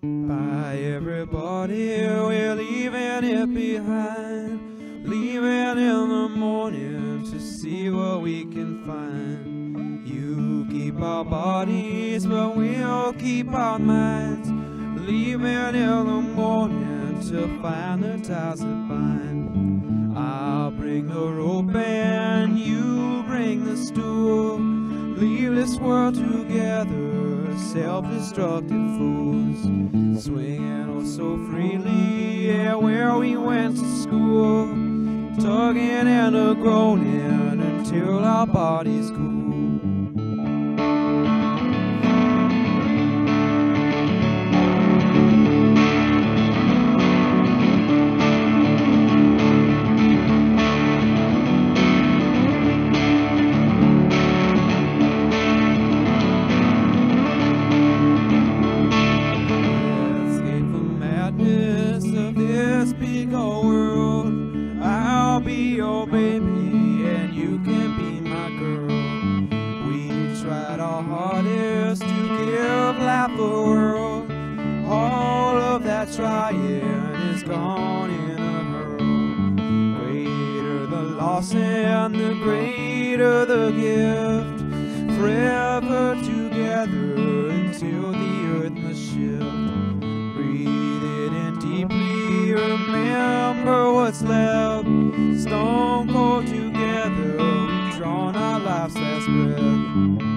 Bye, everybody, we're leaving it behind. Leaving in the morning to see what we can find. You keep our bodies, but we'll keep our minds. Leaving in the morning to find the ties that bind. I'll bring the rope and you bring the stool. Leave this world together, self-destructive fools. Swinging oh so freely, yeah, where we went to school. Tugging and a groaning until our bodies cool. Madness of this big old world. I'll be your baby and you can be my girl. We tried our hardest to give life a whirl. All of that trying is gone in a hurl. Greater the loss and the greater the gift. Forever together until the earth must shift what's left. Stone cold together, we've drawn our life's last breath.